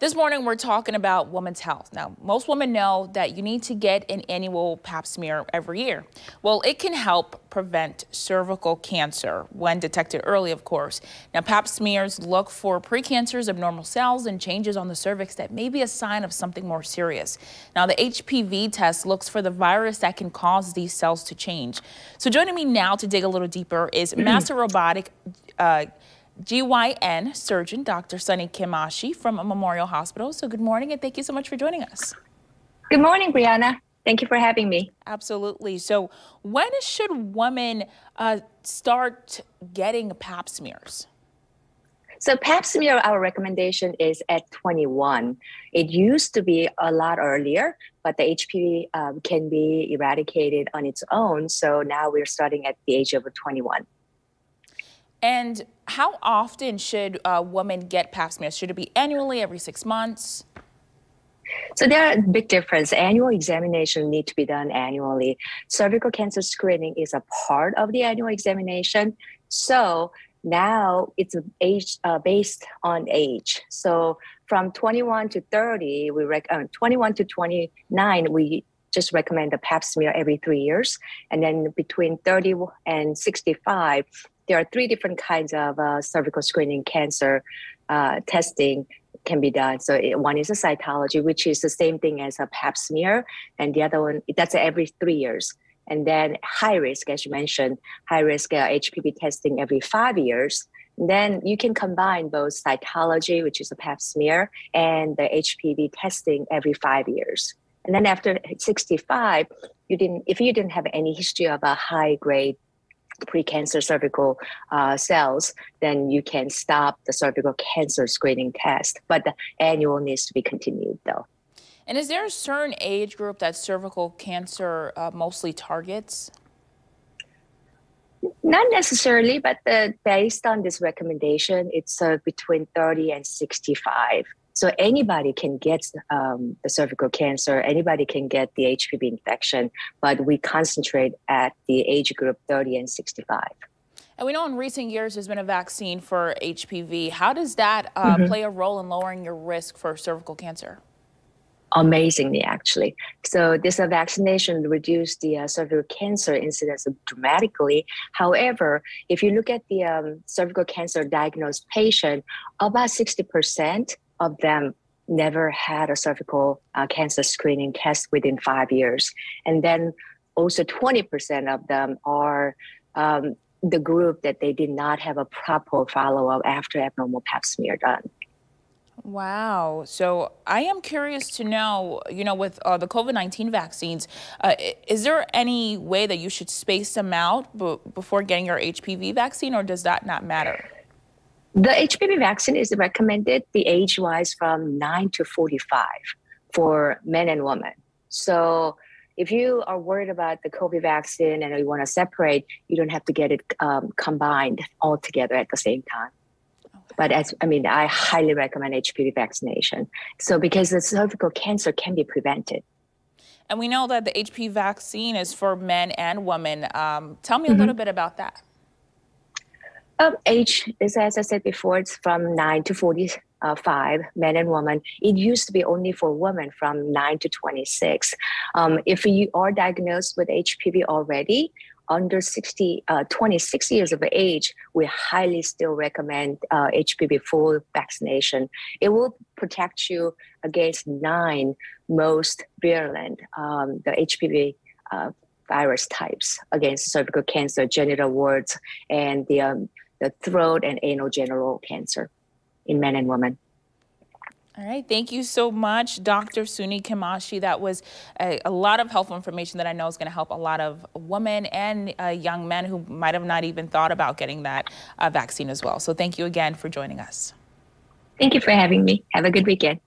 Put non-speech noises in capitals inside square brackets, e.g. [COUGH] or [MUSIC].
This morning, we're talking about women's health. Now, most women know that you need to get an annual pap smear every year. Well, it can help prevent cervical cancer when detected early, of course. Now, pap smears look for precancers, abnormal cells, and changes on the cervix that may be a sign of something more serious. Now, the HPV test looks for the virus that can cause these cells to change. So joining me now to dig a little deeper is [CLEARS THROAT] Master Robotic uh, GYN surgeon, Dr. Sunny Kimashi from Memorial Hospital. So good morning and thank you so much for joining us. Good morning, Brianna. Thank you for having me. Absolutely. So when should women uh, start getting pap smears? So pap smear, our recommendation is at 21. It used to be a lot earlier, but the HPV um, can be eradicated on its own. So now we're starting at the age of 21. And how often should a woman get pap smears? Should it be annually, every six months? So there are big difference. Annual examination need to be done annually. Cervical cancer screening is a part of the annual examination. So now it's age uh, based on age. So from 21 to 30, we rec- uh, 21 to 29, we just recommend the pap smear every three years. And then between 30 and 65, there are three different kinds of uh, cervical screening cancer uh, testing can be done. So it, one is a cytology, which is the same thing as a pap smear, and the other one that's every three years. And then high risk, as you mentioned, high risk uh, HPV testing every five years. And then you can combine both cytology, which is a pap smear, and the HPV testing every five years. And then after 65, you didn't if you didn't have any history of a high grade precancer cervical uh, cells, then you can stop the cervical cancer screening test. But the annual needs to be continued though. And is there a certain age group that cervical cancer uh, mostly targets? Not necessarily, but the, based on this recommendation, it's uh, between 30 and 65. So anybody can get um, the cervical cancer, anybody can get the HPV infection, but we concentrate at the age group 30 and 65. And we know in recent years there's been a vaccine for HPV. How does that uh, mm-hmm. play a role in lowering your risk for cervical cancer? Amazingly, actually. So this uh, vaccination reduced the uh, cervical cancer incidence dramatically. However, if you look at the um, cervical cancer diagnosed patient, about 60% of them never had a cervical uh, cancer screening test within five years. And then also 20% of them are um, the group that they did not have a proper follow up after abnormal pap smear done. Wow. So I am curious to know, you know, with uh, the COVID 19 vaccines, uh, is there any way that you should space them out before getting your HPV vaccine, or does that not matter? The HPV vaccine is recommended the age wise from 9 to 45 for men and women. So if you are worried about the COVID vaccine and you want to separate, you don't have to get it um, combined all together at the same time. But as I mean, I highly recommend HPV vaccination. So because the cervical cancer can be prevented. And we know that the HPV vaccine is for men and women. Um, tell me a mm-hmm. little bit about that. Um, age is, as I said before, it's from 9 to 45, men and women. It used to be only for women from 9 to 26. Um, if you are diagnosed with HPV already, under 60, uh, 26 years of age, we highly still recommend uh, HPV full vaccination. It will protect you against nine most virulent, um, the HPV uh, virus types against cervical cancer, genital warts, and the um, the throat and anal genital cancer in men and women. All right, thank you so much, Dr. Suni Kimashi. That was a, a, lot of helpful information that I know is going to help a lot of women and uh, young men who might have not even thought about getting that uh, vaccine as well. So thank you again for joining us. Thank you for having me. Have a good weekend.